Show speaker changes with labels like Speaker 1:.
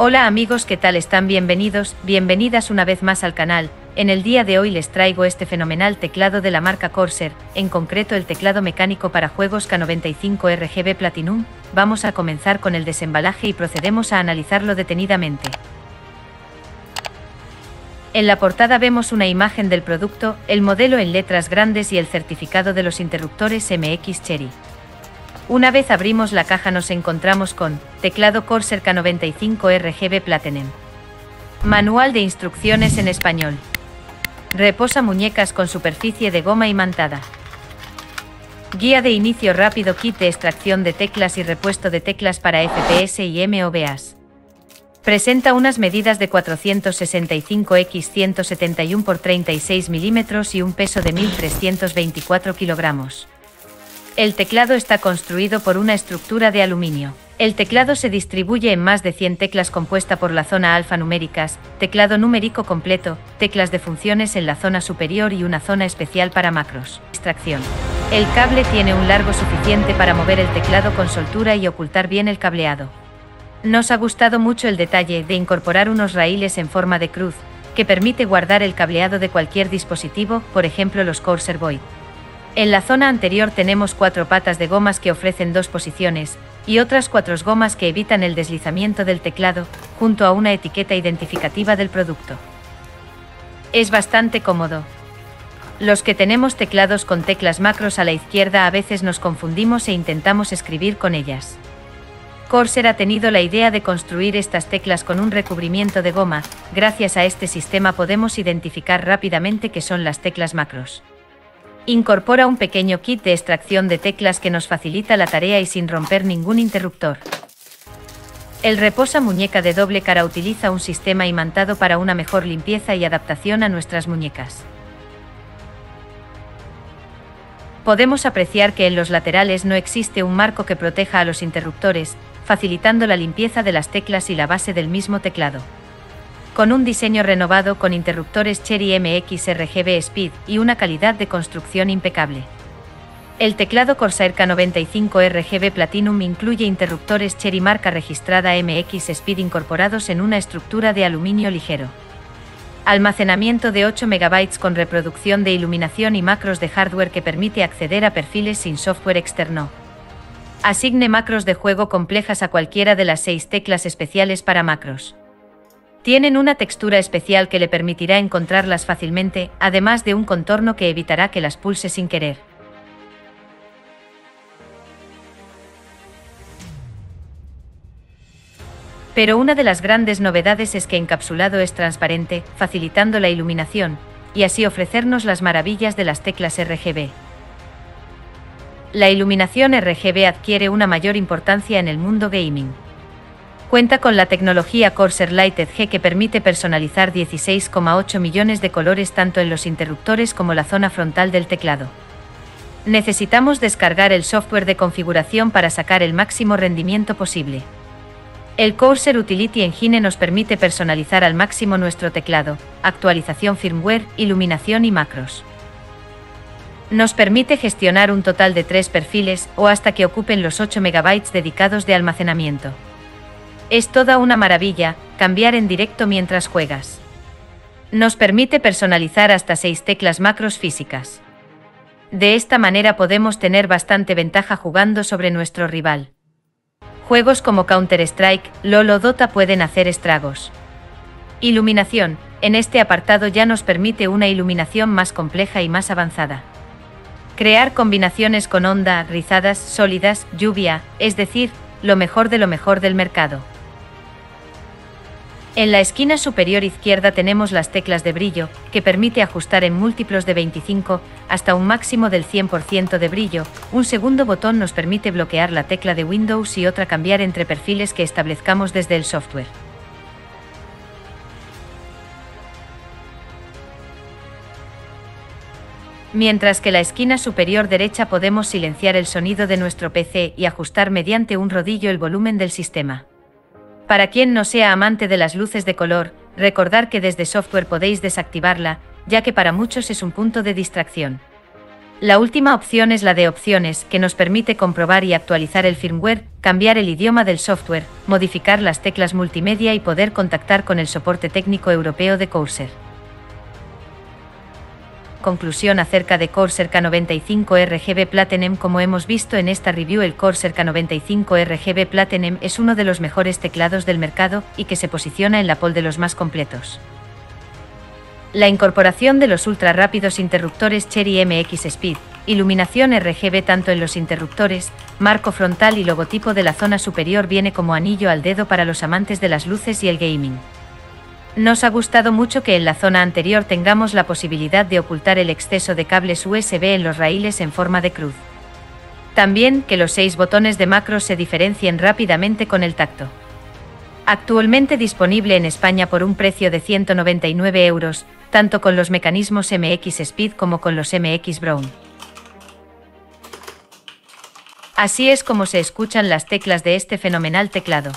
Speaker 1: Hola amigos, ¿qué tal están? Bienvenidos, bienvenidas una vez más al canal. En el día de hoy les traigo este fenomenal teclado de la marca Corsair, en concreto el teclado mecánico para juegos K95 RGB Platinum. Vamos a comenzar con el desembalaje y procedemos a analizarlo detenidamente. En la portada vemos una imagen del producto, el modelo en letras grandes y el certificado de los interruptores MX Cherry. Una vez abrimos la caja nos encontramos con teclado Corsair K95 RGB Platinum. Manual de instrucciones en español. Reposa muñecas con superficie de goma imantada. Guía de inicio rápido kit de extracción de teclas y repuesto de teclas para FPS y MOVAs. Presenta unas medidas de 465 x 171 x 36 mm y un peso de 1324 kilogramos. El teclado está construido por una estructura de aluminio. El teclado se distribuye en más de 100 teclas compuesta por la zona alfanuméricas, teclado numérico completo, teclas de funciones en la zona superior y una zona especial para macros. Extracción. El cable tiene un largo suficiente para mover el teclado con soltura y ocultar bien el cableado. Nos ha gustado mucho el detalle de incorporar unos raíles en forma de cruz, que permite guardar el cableado de cualquier dispositivo, por ejemplo los Corsair Void. En la zona anterior tenemos cuatro patas de gomas que ofrecen dos posiciones, y otras cuatro gomas que evitan el deslizamiento del teclado, junto a una etiqueta identificativa del producto. Es bastante cómodo. Los que tenemos teclados con teclas macros a la izquierda a veces nos confundimos e intentamos escribir con ellas. Corsair ha tenido la idea de construir estas teclas con un recubrimiento de goma, gracias a este sistema podemos identificar rápidamente que son las teclas macros. Incorpora un pequeño kit de extracción de teclas que nos facilita la tarea y sin romper ningún interruptor. El reposa muñeca de doble cara utiliza un sistema imantado para una mejor limpieza y adaptación a nuestras muñecas. Podemos apreciar que en los laterales no existe un marco que proteja a los interruptores, facilitando la limpieza de las teclas y la base del mismo teclado con un diseño renovado con interruptores Cherry MX RGB Speed y una calidad de construcción impecable. El teclado Corsair K95 RGB Platinum incluye interruptores Cherry marca registrada MX Speed incorporados en una estructura de aluminio ligero. Almacenamiento de 8 MB con reproducción de iluminación y macros de hardware que permite acceder a perfiles sin software externo. Asigne macros de juego complejas a cualquiera de las seis teclas especiales para macros. Tienen una textura especial que le permitirá encontrarlas fácilmente, además de un contorno que evitará que las pulse sin querer. Pero una de las grandes novedades es que encapsulado es transparente, facilitando la iluminación, y así ofrecernos las maravillas de las teclas RGB. La iluminación RGB adquiere una mayor importancia en el mundo gaming. Cuenta con la tecnología Corsair Lighted G que permite personalizar 16,8 millones de colores tanto en los interruptores como la zona frontal del teclado. Necesitamos descargar el software de configuración para sacar el máximo rendimiento posible. El Corsair Utility Engine nos permite personalizar al máximo nuestro teclado, actualización firmware, iluminación y macros. Nos permite gestionar un total de tres perfiles o hasta que ocupen los 8 MB dedicados de almacenamiento. Es toda una maravilla, cambiar en directo mientras juegas. Nos permite personalizar hasta seis teclas macros físicas. De esta manera podemos tener bastante ventaja jugando sobre nuestro rival. Juegos como Counter-Strike, LoL o Dota pueden hacer estragos. Iluminación. En este apartado ya nos permite una iluminación más compleja y más avanzada. Crear combinaciones con onda, rizadas, sólidas, lluvia, es decir, lo mejor de lo mejor del mercado. En la esquina superior izquierda tenemos las teclas de brillo, que permite ajustar en múltiplos de 25 hasta un máximo del 100% de brillo. Un segundo botón nos permite bloquear la tecla de Windows y otra cambiar entre perfiles que establezcamos desde el software. Mientras que la esquina superior derecha podemos silenciar el sonido de nuestro PC y ajustar mediante un rodillo el volumen del sistema. Para quien no sea amante de las luces de color, recordar que desde software podéis desactivarla, ya que para muchos es un punto de distracción. La última opción es la de opciones, que nos permite comprobar y actualizar el firmware, cambiar el idioma del software, modificar las teclas multimedia y poder contactar con el soporte técnico europeo de Corsair. Conclusión acerca de Corsair K95 RGB Platinum Como hemos visto en esta review el Corsair K95 RGB Platinum es uno de los mejores teclados del mercado y que se posiciona en la pole de los más completos. La incorporación de los ultra rápidos interruptores Cherry MX Speed, iluminación RGB tanto en los interruptores, marco frontal y logotipo de la zona superior viene como anillo al dedo para los amantes de las luces y el gaming. Nos ha gustado mucho que en la zona anterior tengamos la posibilidad de ocultar el exceso de cables USB en los raíles en forma de cruz. También que los seis botones de macros se diferencien rápidamente con el tacto. Actualmente disponible en España por un precio de 199 euros, tanto con los mecanismos MX Speed como con los MX Brown. Así es como se escuchan las teclas de este fenomenal teclado.